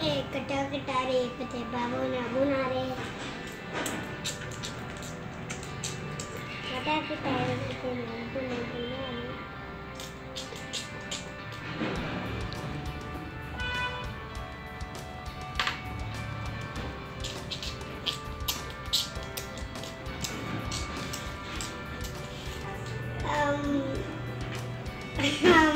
Eh, kata-kata pete babona bunare. Kata-kata pete babona bunare. Um, um, um,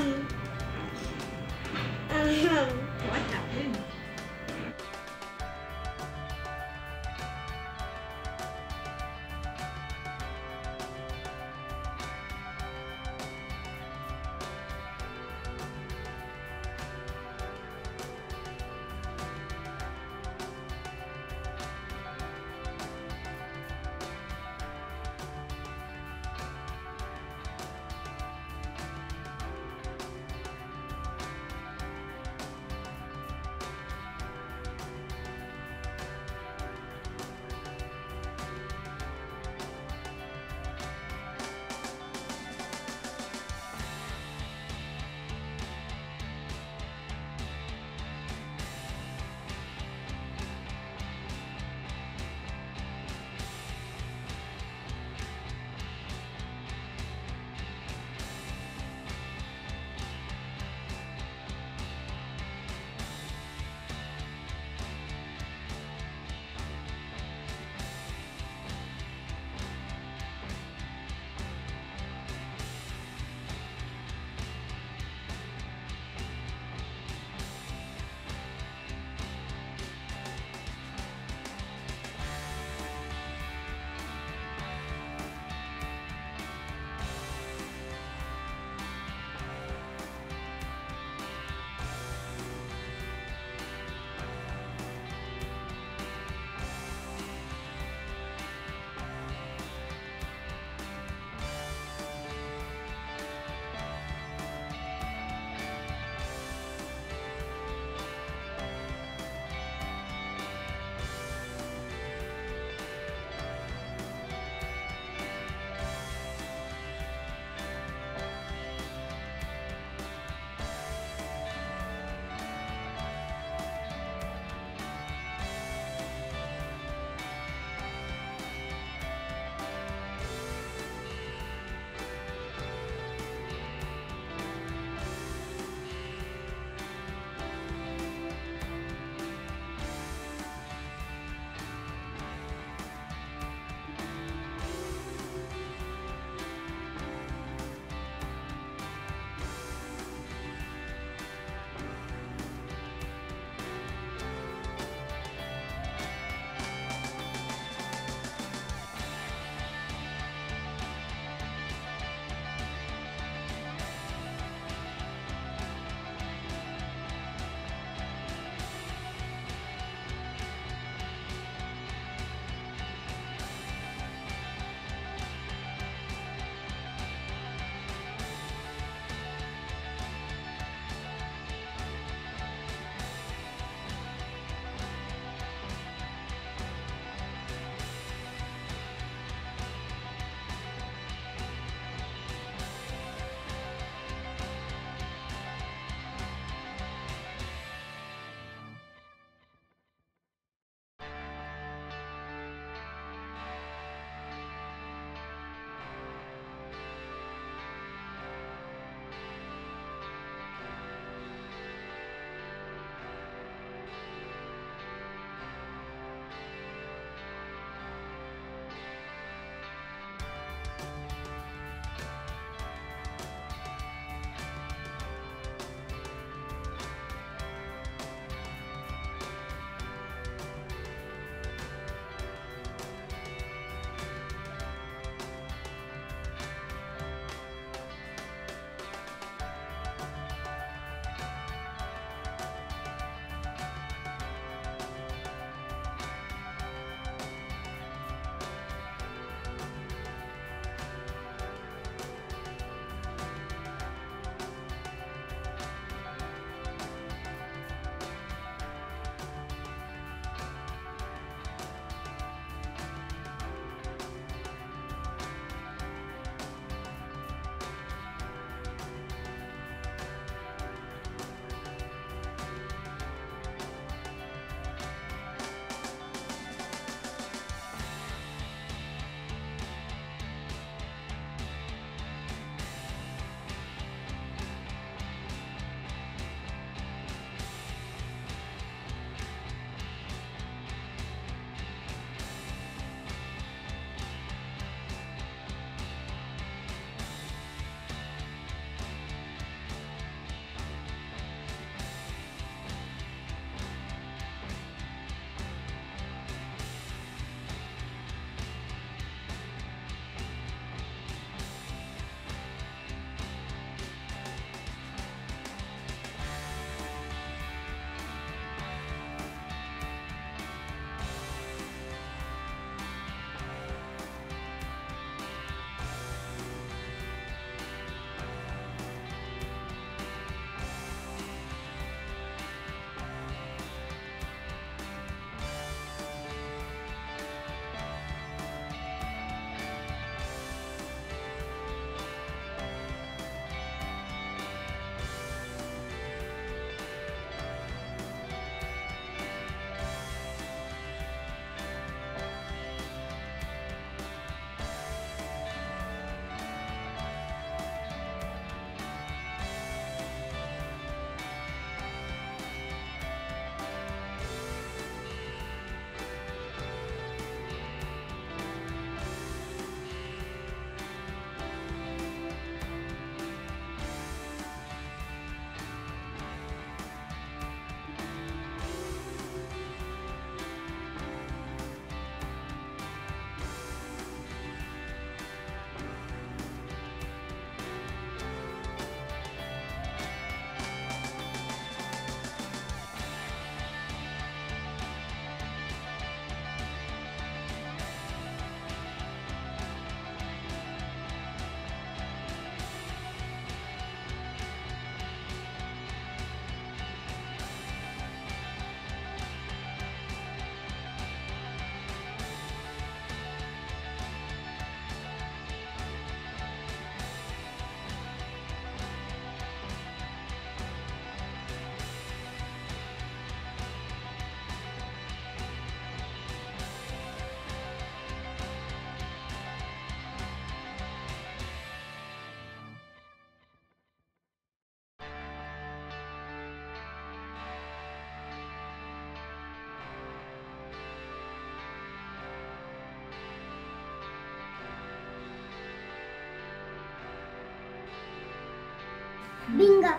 Bingo.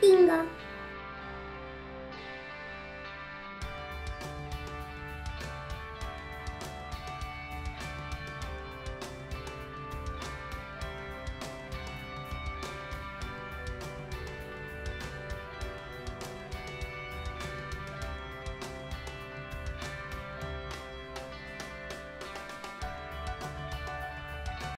Bingo.